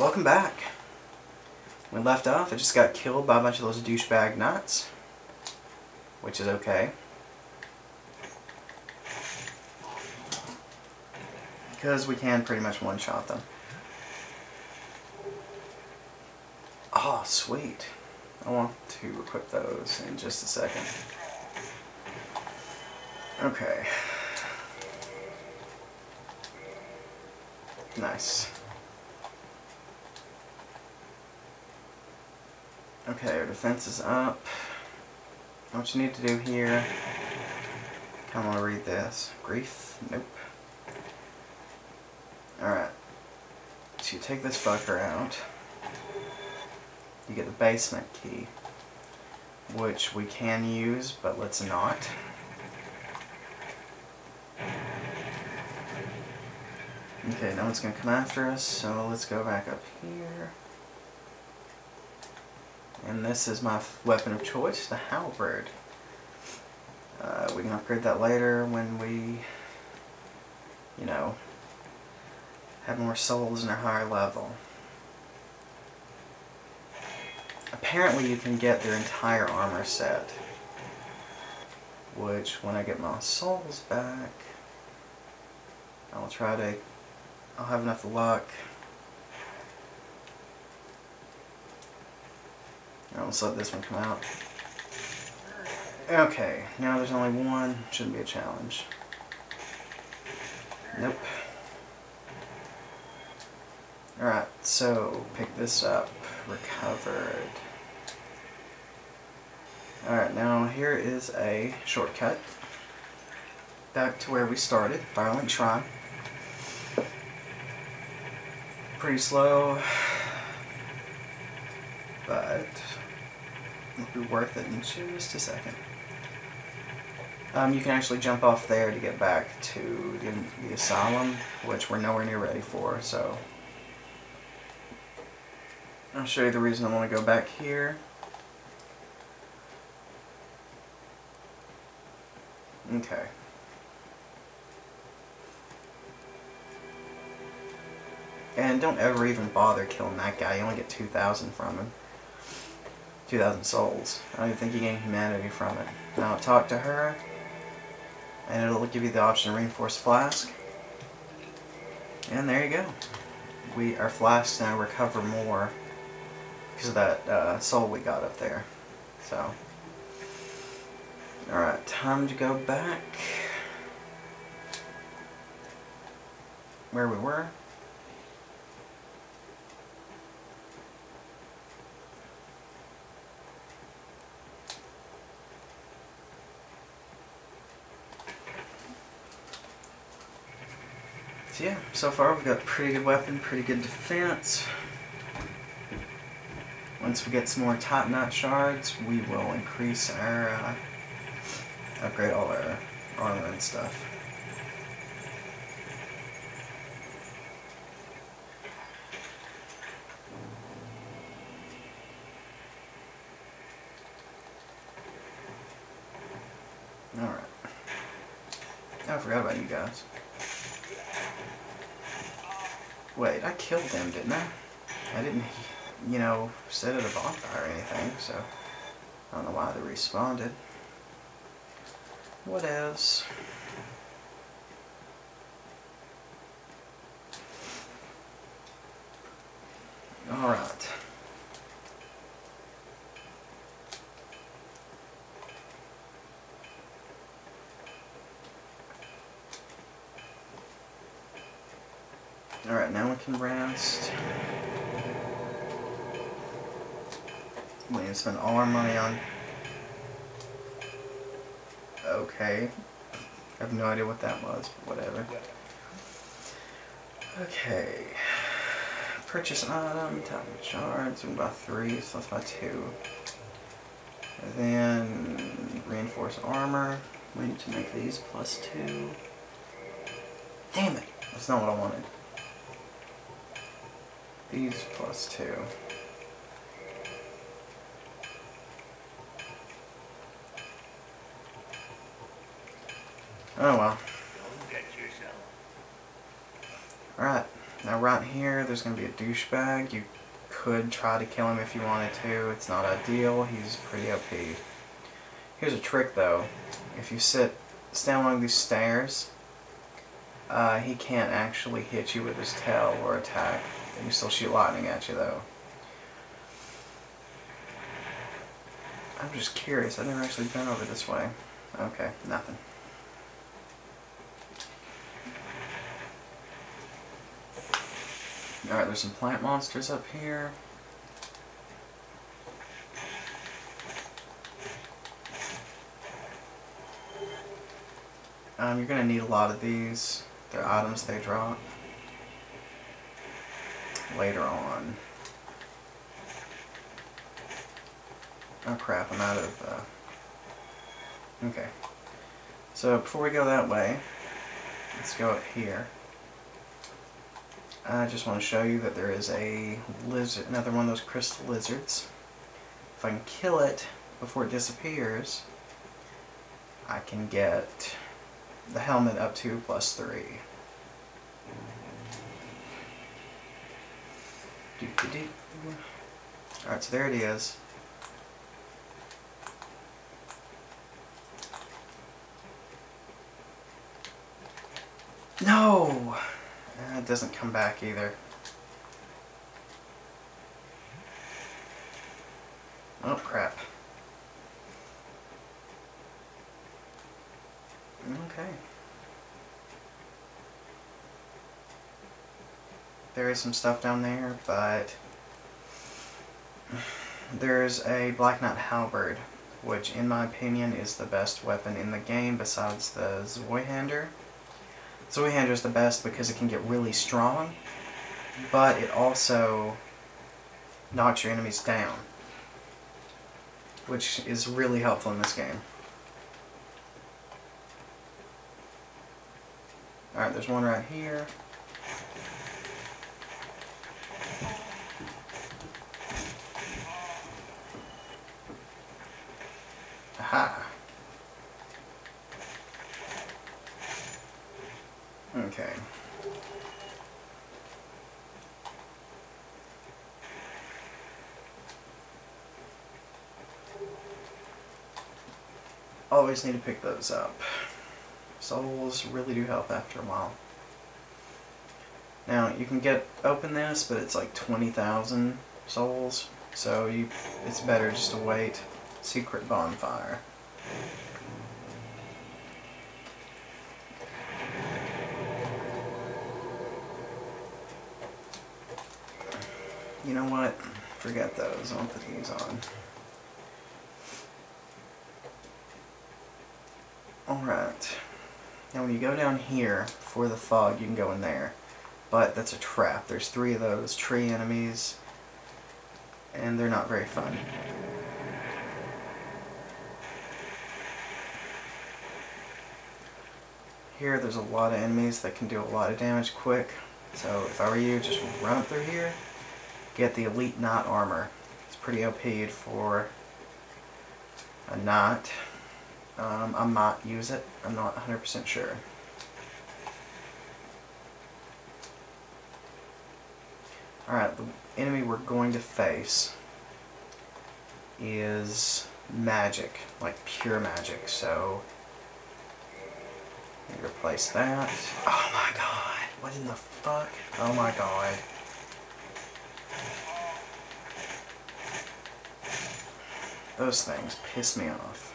welcome back. We left off, I just got killed by a bunch of those douchebag nuts. Which is okay. Because we can pretty much one-shot them. Oh, sweet. I want to equip those in just a second. Okay. Nice. Okay, our defense is up. What you need to do here, kind of want to read this. Grief? Nope. Alright. So you take this fucker out. You get the basement key, which we can use, but let's not. Okay, no one's going to come after us, so let's go back up here. And this is my weapon of choice, the halberd. Uh, we can upgrade that later when we, you know, have more souls in a higher level. Apparently you can get their entire armor set. Which, when I get my souls back, I'll try to, I'll have enough luck let's let this one come out. Okay, now there's only one. Shouldn't be a challenge. Nope. Alright, so pick this up. Recovered. Alright, now here is a shortcut. Back to where we started, Firelink Shrine. Pretty slow, but be worth it in just a second. Um, you can actually jump off there to get back to the, the asylum, which we're nowhere near ready for, so... I'll show you the reason I want to go back here. Okay. And don't ever even bother killing that guy, you only get 2,000 from him. 2,000 souls. I don't even think you gain humanity from it. Now talk to her, and it'll give you the option to reinforce flask. And there you go. We Our flasks now recover more because of that uh, soul we got up there. So, alright, time to go back where we were. So yeah, so far we've got pretty good weapon, pretty good defense. Once we get some more titanite shards, we will increase our, uh, upgrade all our armor and stuff. Alright. I forgot about you guys. Wait, I killed them, didn't I? I didn't, you know, set it a bonfire or anything, so I don't know why they responded. What else? Alright. Alright, now we can rest. We to spend all our money on... Okay. I have no idea what that was, but whatever. Okay. Purchase item, titanite shards, we buy three, so let's buy two. And then reinforce armor. We need to make these plus two. Damn it! That's not what I wanted. These plus two. Oh well. Alright, Now right here, there's going to be a douchebag. You could try to kill him if you wanted to. It's not ideal. He's pretty OP. Here's a trick though. If you sit, stand along these stairs, uh, he can't actually hit you with his tail or attack. You can still shoot lightning at you though. I'm just curious. I've never actually been over this way. Okay, nothing. Alright, there's some plant monsters up here. Um, you're going to need a lot of these. They're items they drop later on. Oh crap, I'm out of... Uh... Okay. So before we go that way, let's go up here. I just want to show you that there is a lizard, another one of those crystal lizards. If I can kill it before it disappears, I can get the helmet up to plus three. Alright, so there it is. No! It doesn't come back either. Oh crap. Okay. Some stuff down there, but there's a Black Knight Halberd, which in my opinion is the best weapon in the game besides the Zweihander. Zweihander is the best because it can get really strong, but it also knocks your enemies down, which is really helpful in this game. Alright, there's one right here. Aha. Okay. Always need to pick those up. Souls really do help after a while. Now, you can get open this, but it's like 20,000 souls, so you it's better just to wait. Secret bonfire. You know what? Forget those. I'll put these on. Alright. Now when you go down here for the fog, you can go in there. But that's a trap. There's three of those tree enemies. And they're not very fun. Here there's a lot of enemies that can do a lot of damage quick. So if I were you, just run up through here get the Elite Knight armor. It's pretty OP for a knot. Um, I might use it. I'm not 100% sure. Alright, the enemy we're going to face is magic, like pure magic, so replace that. Oh my god, what in the fuck? Oh my god. Those things piss me off.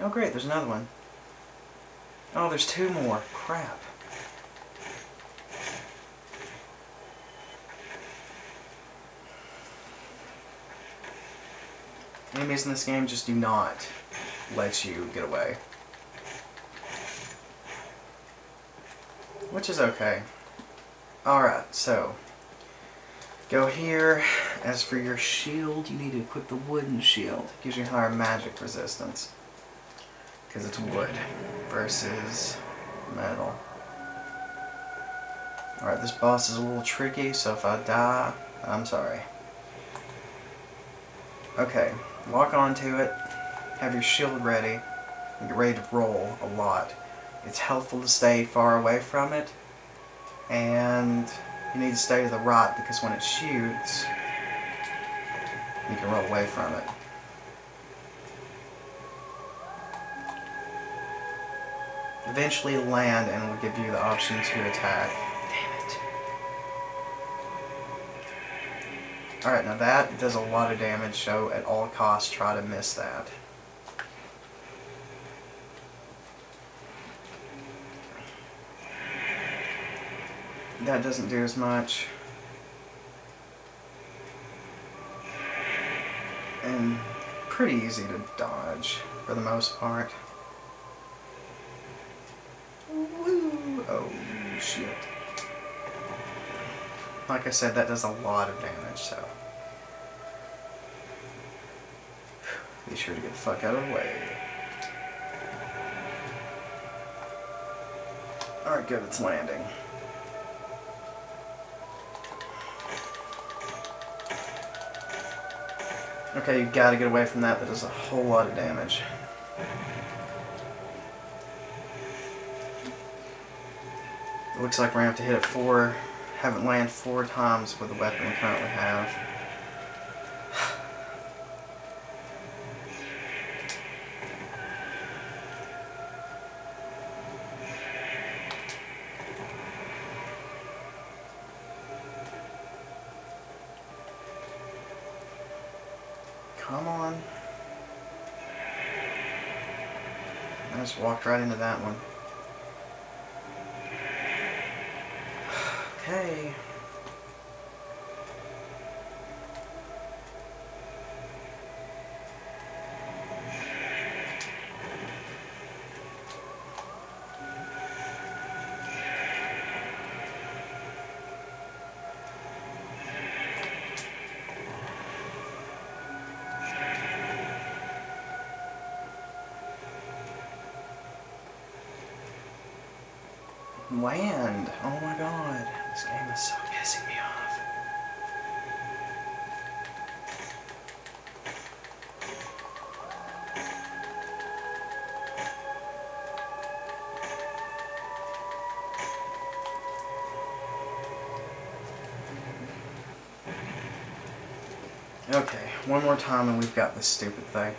Oh great, there's another one. Oh, there's two more. Crap. Enemies in this game just do not let you get away. Which is okay. Alright, so go here. As for your shield, you need to equip the wooden shield. It gives you higher magic resistance. Because it's wood versus metal. Alright, this boss is a little tricky, so if I die, I'm sorry. Okay, walk onto it, have your shield ready, and get ready to roll a lot. It's helpful to stay far away from it, and you need to stay to the right because when it shoots, you can roll away from it. Eventually land and will give you the option to attack. Alright, now that does a lot of damage, so at all costs try to miss that. That doesn't do as much. And pretty easy to dodge for the most part. Woo! Oh, shit. Like I said, that does a lot of damage, so... Be sure to get the fuck out of the way. Alright, good, it's landing. Okay, you gotta get away from that. That does a whole lot of damage. It looks like we're gonna have to hit it four, have it land four times with the weapon we currently have. Come on. I just walked right into that one. Land. Oh my god. This game is so pissing me off. Okay, one more time and we've got this stupid thing.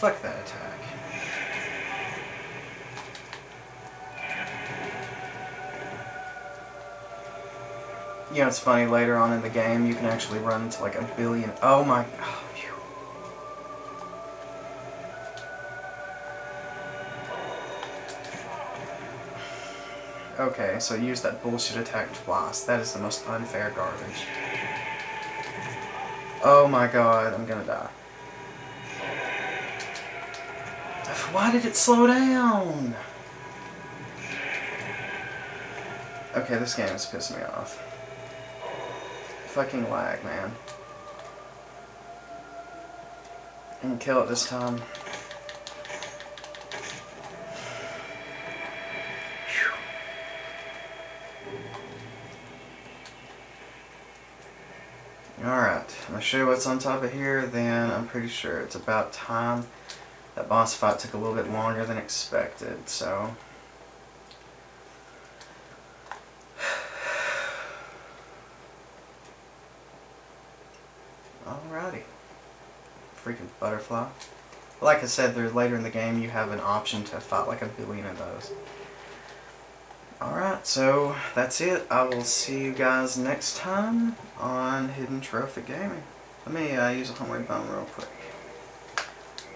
Fuck that attack. You know, it's funny, later on in the game, you can actually run into like a billion. Oh my. Oh. Okay, so use that bullshit attack twice. That is the most unfair garbage. Oh my god, I'm gonna die. Why did it slow down? Okay, this game is pissing me off. Fucking lag, man. I'm gonna kill it this time. Alright, I'm gonna show you what's on top of here, then I'm pretty sure it's about time. That boss fight took a little bit longer than expected, so... Alrighty. Freaking butterfly. Like I said, there's later in the game you have an option to fight like a billion of those. Alright, so that's it. I will see you guys next time on Hidden Trophy Gaming. Let me uh, use a homeward bone real quick.